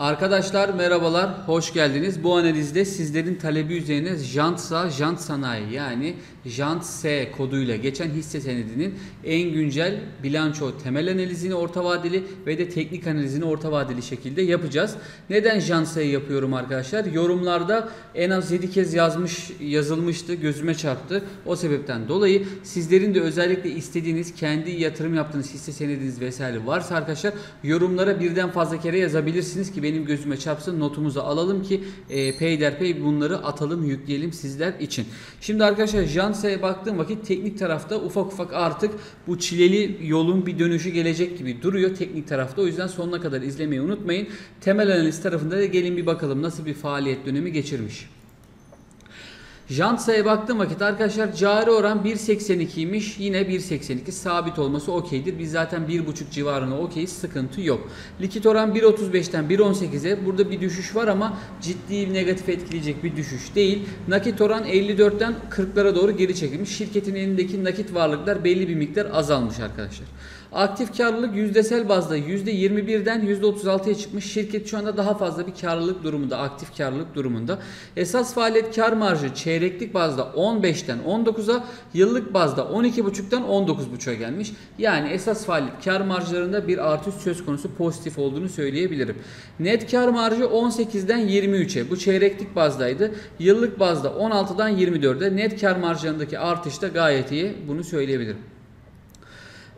Arkadaşlar merhabalar, hoş geldiniz. Bu analizde sizlerin talebi üzerine Jantsa, Jant Sanayi yani Jant S koduyla geçen hisse senedinin en güncel bilanço temel analizini orta vadeli ve de teknik analizini orta vadeli şekilde yapacağız. Neden Jant yapıyorum arkadaşlar? Yorumlarda en az 7 kez yazmış yazılmıştı, gözüme çarptı. O sebepten dolayı sizlerin de özellikle istediğiniz kendi yatırım yaptığınız hisse senediniz vesaire varsa arkadaşlar yorumlara birden fazla kere yazabilirsiniz ki benim gözüme çarpsın notumuzu alalım ki e, peyderpey bunları atalım yükleyelim sizler için. Şimdi arkadaşlar Janse'ye baktığım vakit teknik tarafta ufak ufak artık bu çileli yolun bir dönüşü gelecek gibi duruyor teknik tarafta. O yüzden sonuna kadar izlemeyi unutmayın. Temel analiz tarafında da gelin bir bakalım nasıl bir faaliyet dönemi geçirmiş. Jantsa'ya baktığım vakit arkadaşlar cari oran 1.82'ymiş. Yine 1.82 sabit olması okeydir. Biz zaten 1.5 civarına okeyiz. Sıkıntı yok. Likit oran 1.35'ten 1.18'e. Burada bir düşüş var ama ciddi negatif etkileyecek bir düşüş değil. Nakit oran 54'ten 40'lara doğru geri çekilmiş. Şirketin elindeki nakit varlıklar belli bir miktar azalmış arkadaşlar. Aktif karlılık yüzdesel bazda %21'den %36'ya çıkmış. Şirket şu anda daha fazla bir karlılık durumunda, aktif karlılık durumunda. Esas faaliyet kar marjı çeyreklik bazda 15'ten 19'a, yıllık bazda 12.5'tan 19.5'a gelmiş. Yani esas faaliyet kar marjlarında bir artış söz konusu pozitif olduğunu söyleyebilirim. Net kar marjı 18'den 23'e. Bu çeyreklik bazdaydı. Yıllık bazda 16'dan 24'e. Net kar marjlarındaki artış da gayet iyi. Bunu söyleyebilirim.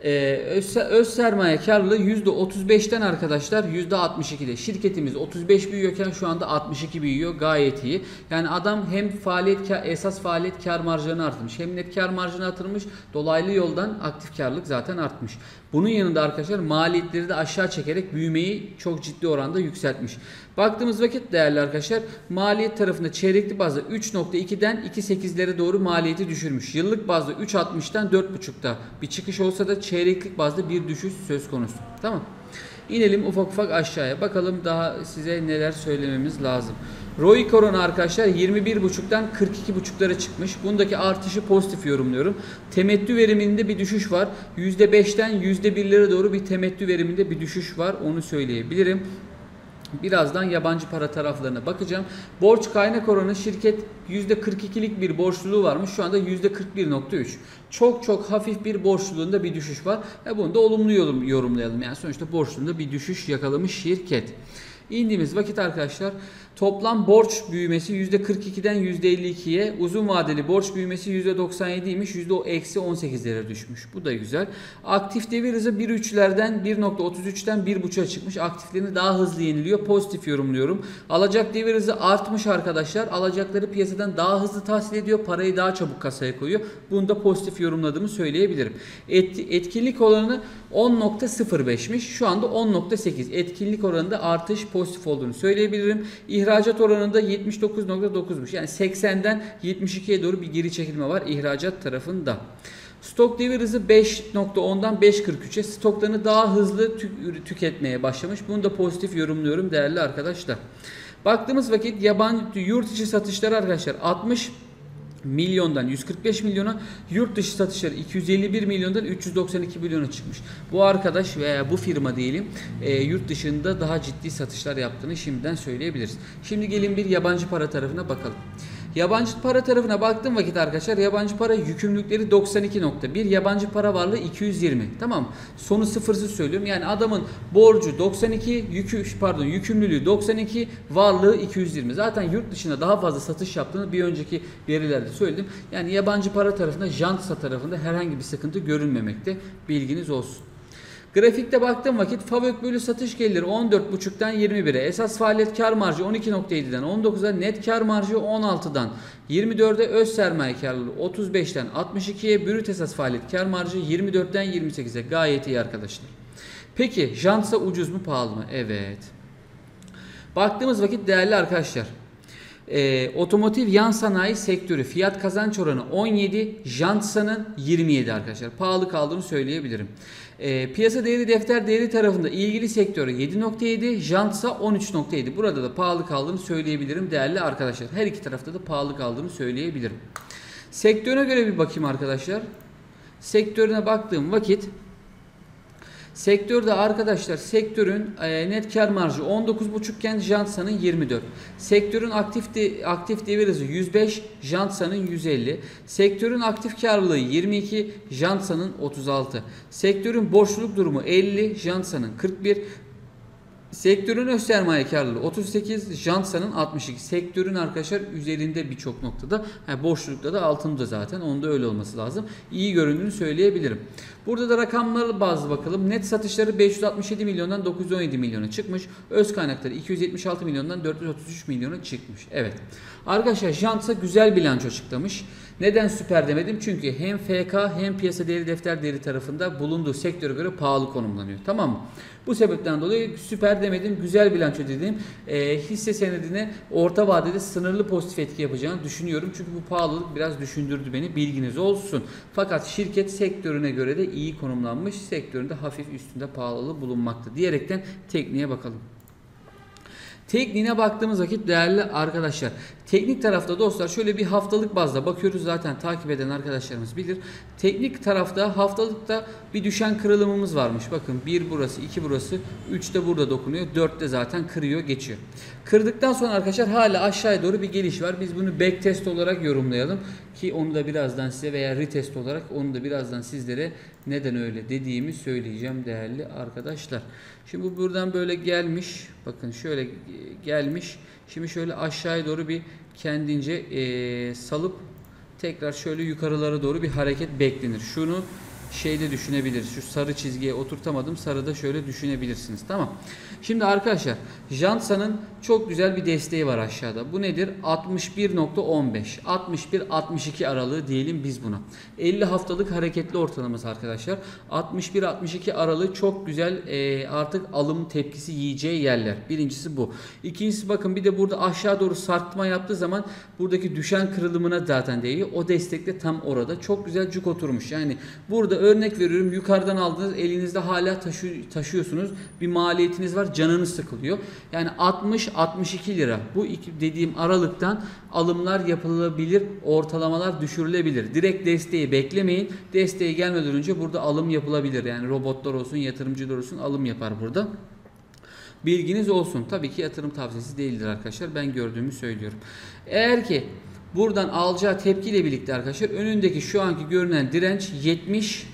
Ee, öz, öz sermaye karlılığı %35'ten arkadaşlar %62'de. Şirketimiz 35 büyüyorken şu anda 62 büyüyor. Gayet iyi. Yani adam hem faaliyet esas faaliyet kar marjını artmış hem net kar marjını artırmış. Dolaylı yoldan aktif karlılık zaten artmış. Bunun yanında arkadaşlar maliyetleri de aşağı çekerek büyümeyi çok ciddi oranda yükseltmiş. Baktığımız vakit değerli arkadaşlar maliyet tarafında çeyrekli bazda 3.2'den 2.8'lere doğru maliyeti düşürmüş. Yıllık bazda 3.60'dan 4.5'ta bir çıkış olsa da çeyreklik bazda bir düşüş söz konusu. Tamam İnelim ufak ufak aşağıya. Bakalım daha size neler söylememiz lazım. ROIC oranı arkadaşlar 21.5'tan 42.5'lara çıkmış. Bundaki artışı pozitif yorumluyorum. Temettü veriminde bir düşüş var. %5'ten %1'lere doğru bir temettü veriminde bir düşüş var. Onu söyleyebilirim. Birazdan yabancı para taraflarına bakacağım. Borç kaynak oranı şirket %42'lik bir borçluluğu varmış. Şu anda %41.3. Çok çok hafif bir borçluluğunda bir düşüş var. Ve bunu da olumlu yorumlayalım. Yani sonuçta borçluğunda bir düşüş yakalamış şirket. İndiğimiz vakit arkadaşlar toplam borç büyümesi %42'den %52'ye uzun vadeli borç büyümesi %97'ymiş %-18'lere düşmüş. Bu da güzel. Aktif devir hızı 1.3'lerden 1.33'ten 1.5'a çıkmış. Aktiflerini daha hızlı yeniliyor. Pozitif yorumluyorum. Alacak devir hızı artmış arkadaşlar. Alacakları piyasadan daha hızlı tahsil ediyor. Parayı daha çabuk kasaya koyuyor. Bunu da pozitif yorumladığımı söyleyebilirim. Et, etkinlik oranı 10.05'miş. Şu anda 10.8. Etkinlik oranında artış pozitif olduğunu söyleyebilirim. İhracat oranında 79.9'muş. Yani 80'den 72'ye doğru bir geri çekilme var ihracat tarafında. Stok devir hızı 5.10'dan 5.43'e stoklarını daha hızlı tük tüketmeye başlamış. Bunu da pozitif yorumluyorum değerli arkadaşlar. Baktığımız vakit yabancı yurt içi satışları arkadaşlar 60 milyondan 145 milyona yurt dışı satışları 251 milyondan 392 milyona çıkmış. Bu arkadaş veya bu firma diyelim e, yurt dışında daha ciddi satışlar yaptığını şimdiden söyleyebiliriz. Şimdi gelin bir yabancı para tarafına bakalım. Yabancı para tarafına baktığım vakit arkadaşlar yabancı para yükümlülükleri 92.1 yabancı para varlığı 220 tamam. Sonu sıfırsız söylüyorum. Yani adamın borcu 92 yükü pardon yükümlülüğü 92 varlığı 220 zaten yurt dışında daha fazla satış yaptığını bir önceki verilerde söyledim. Yani yabancı para tarafında Jantsa tarafında herhangi bir sıkıntı görünmemekte. Bilginiz olsun. Grafikte baktığım vakit FAVÖK bölü satış geliri 14.5'tan 21'e. Esas faaliyet kar marjı 12.7'den 19'a. Net kar marjı 16'dan 24'e. Öz sermaye karlılığı 35'ten 62'ye. Brüt esas faaliyet kar marjı 24'ten 28'e. Gayet iyi arkadaşlar. Peki jantsa ucuz mu pahalı mı? Evet. Baktığımız vakit değerli arkadaşlar. E, otomotiv yan sanayi sektörü fiyat kazanç oranı 17, Jantsa'nın 27 arkadaşlar. Pahalı kaldığını söyleyebilirim. E, piyasa değeri defter değeri tarafında ilgili sektörü 7.7, Jantsa 13.7. Burada da pahalı kaldığını söyleyebilirim değerli arkadaşlar. Her iki tarafta da pahalı kaldığını söyleyebilirim. Sektöre göre bir bakayım arkadaşlar. Sektörüne baktığım vakit Sektörde arkadaşlar sektörün e, net kar marjı 19,5 iken Jansa'nın 24. Sektörün aktif de, aktif devir hızı 105, Jansa'nın 150. Sektörün aktif karlılığı 22, Jansa'nın 36. Sektörün borçluluk durumu 50, Jansa'nın 41. Sektörün öz sermaye karlılığı 38, Jansa'nın 62. Sektörün arkadaşlar üzerinde birçok noktada. Yani boşlukta da altında zaten. Onda öyle olması lazım. İyi göründüğünü söyleyebilirim. Burada da rakamlara bazı bakalım. Net satışları 567 milyondan 917 milyona çıkmış. Öz kaynakları 276 milyondan 433 milyona çıkmış. Evet. Arkadaşlar Jansa güzel bilanço açıklamış. Neden süper demedim? Çünkü hem FK hem piyasa değeri defter değeri tarafında bulunduğu sektöre göre pahalı konumlanıyor. Tamam mı? Bu sebepten dolayı süper demedim. Güzel bilanço dediğim e, hisse senedine orta vadede sınırlı pozitif etki yapacağını düşünüyorum. Çünkü bu pahalılık biraz düşündürdü beni. Bilginiz olsun. Fakat şirket sektörüne göre de iyi konumlanmış. Sektöründe hafif üstünde pahalılığı bulunmakta diyerekten tekniğe bakalım. Tekniğine baktığımız vakit değerli arkadaşlar. Teknik tarafta dostlar şöyle bir haftalık bazda bakıyoruz zaten takip eden arkadaşlarımız bilir. Teknik tarafta haftalıkta bir düşen kırılımımız varmış. Bakın bir burası, iki burası, üç de burada dokunuyor. Dört de zaten kırıyor, geçiyor. Kırdıktan sonra arkadaşlar hala aşağıya doğru bir geliş var. Biz bunu back test olarak yorumlayalım ki onu da birazdan size veya retest olarak onu da birazdan sizlere neden öyle dediğimi söyleyeceğim değerli arkadaşlar. Şimdi bu buradan böyle gelmiş. Bakın şöyle gelmiş. Şimdi şöyle aşağıya doğru bir kendince e, salıp tekrar şöyle yukarılara doğru bir hareket beklenir. Şunu şeyde düşünebiliriz. Şu sarı çizgiye oturtamadım. Sarıda şöyle düşünebilirsiniz. Tamam. Şimdi arkadaşlar Jansa'nın çok güzel bir desteği var aşağıda. Bu nedir? 61.15. 61-62 aralığı diyelim biz buna. 50 haftalık hareketli ortalaması arkadaşlar. 61-62 aralığı çok güzel e, artık alım tepkisi yiyeceği yerler. Birincisi bu. İkincisi bakın bir de burada aşağı doğru sarkma yaptığı zaman buradaki düşen kırılımına zaten değiyor. O destek de tam orada. Çok güzel cuk oturmuş. Yani burada örnek veriyorum yukarıdan aldığınız elinizde hala taşı, taşıyorsunuz. Bir maliyetiniz var canınız sıkılıyor. Yani 60-62 lira bu dediğim aralıktan alımlar yapılabilir, ortalamalar düşürülebilir. Direkt desteği beklemeyin. Desteği gelmeden önce burada alım yapılabilir. Yani robotlar olsun, yatırımcılar olsun alım yapar burada. Bilginiz olsun. Tabii ki yatırım tavsiyesi değildir arkadaşlar. Ben gördüğümü söylüyorum. Eğer ki buradan alacağı tepkiyle birlikte arkadaşlar önündeki şu anki görünen direnç 70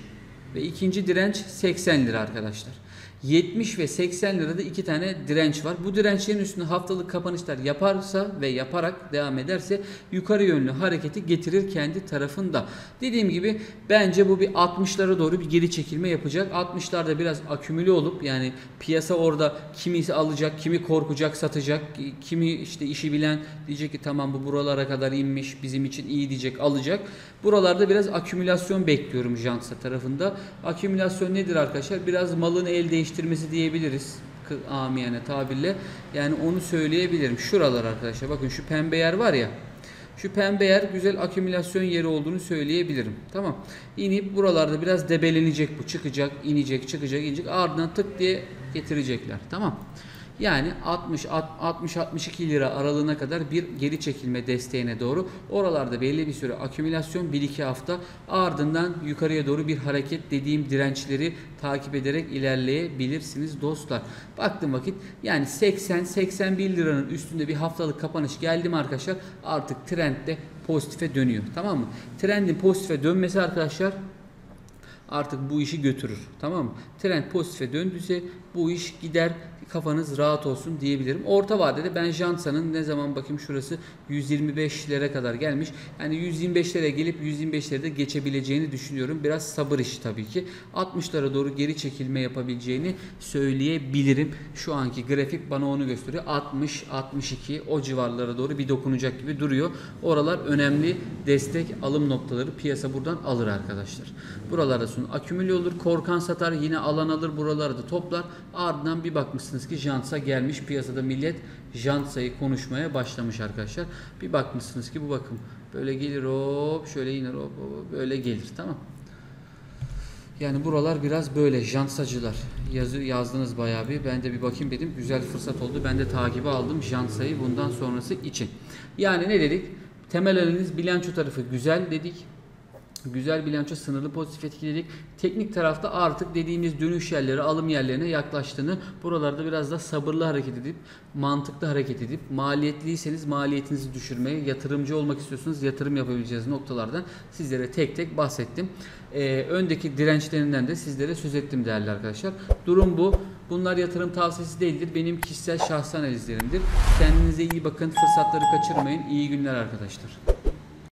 ve ikinci direnç 80 lira arkadaşlar. 70 ve 80 lirada iki tane direnç var. Bu dirençlerin üstünde haftalık kapanışlar yaparsa ve yaparak devam ederse yukarı yönlü hareketi getirir kendi tarafında. Dediğim gibi bence bu bir 60'lara doğru bir geri çekilme yapacak. 60'larda biraz akümüle olup yani piyasa orada kimisi alacak, kimi korkacak, satacak, kimi işte işi bilen diyecek ki tamam bu buralara kadar inmiş bizim için iyi diyecek, alacak. Buralarda biraz akümülasyon bekliyorum Jansa tarafında. Akümülasyon nedir arkadaşlar? Biraz malın el değiştirmesi diyebiliriz. Amiyane tabirle. Yani onu söyleyebilirim. Şuralar arkadaşlar. Bakın şu pembe yer var ya. Şu pembe yer güzel akümülasyon yeri olduğunu söyleyebilirim. Tamam. İnip buralarda biraz debelenecek bu. Çıkacak, inecek, çıkacak, inecek. Ardından tık diye getirecekler. Tamam. Yani 60 60 62 lira aralığına kadar bir geri çekilme desteğine doğru oralarda belli bir süre akümülasyon 1-2 hafta ardından yukarıya doğru bir hareket dediğim dirençleri takip ederek ilerleyebilirsiniz dostlar. Baktım vakit yani 80 81 liranın üstünde bir haftalık kapanış geldi mi arkadaşlar artık trend de pozitife dönüyor. Tamam mı? Trendin pozitife dönmesi arkadaşlar artık bu işi götürür. Tamam mı? Trend pozitife döndüyse bu iş gider kafanız rahat olsun diyebilirim. Orta vadede ben Jansa'nın ne zaman bakayım şurası 125'lere kadar gelmiş. Yani 125'lere gelip 125'lere de geçebileceğini düşünüyorum. Biraz sabır işi tabii ki. 60'lara doğru geri çekilme yapabileceğini söyleyebilirim. Şu anki grafik bana onu gösteriyor. 60, 62 o civarlara doğru bir dokunacak gibi duruyor. Oralar önemli destek alım noktaları. Piyasa buradan alır arkadaşlar. Buralarda son akümüle olur. Korkan satar yine alan alır. Buralarda toplar. Ardından bir bakmışsınız ki Jansa gelmiş piyasada millet Jansa'yı konuşmaya başlamış arkadaşlar. Bir bakmışsınız ki bu bakım böyle gelir hop şöyle iner hop, hop böyle gelir tamam. Yani buralar biraz böyle jansacılar. Yazı yazdınız bayağı bir. Ben de bir bakayım dedim. Güzel fırsat oldu. Ben de takibi aldım jansayı bundan sonrası için. Yani ne dedik? Temel analiz bilanço tarafı güzel dedik. Güzel bilanço sınırlı pozitif etkiledik. Teknik tarafta artık dediğimiz dönüş yerleri, alım yerlerine yaklaştığını, buralarda biraz da sabırlı hareket edip, mantıklı hareket edip, maliyetliyseniz maliyetinizi düşürmeye, yatırımcı olmak istiyorsanız yatırım yapabileceğiniz noktalardan sizlere tek tek bahsettim. Ee, öndeki dirençlerinden de sizlere söz ettim değerli arkadaşlar. Durum bu. Bunlar yatırım tavsiyesi değildir. Benim kişisel şahsi analizlerimdir. Kendinize iyi bakın. Fırsatları kaçırmayın. İyi günler arkadaşlar.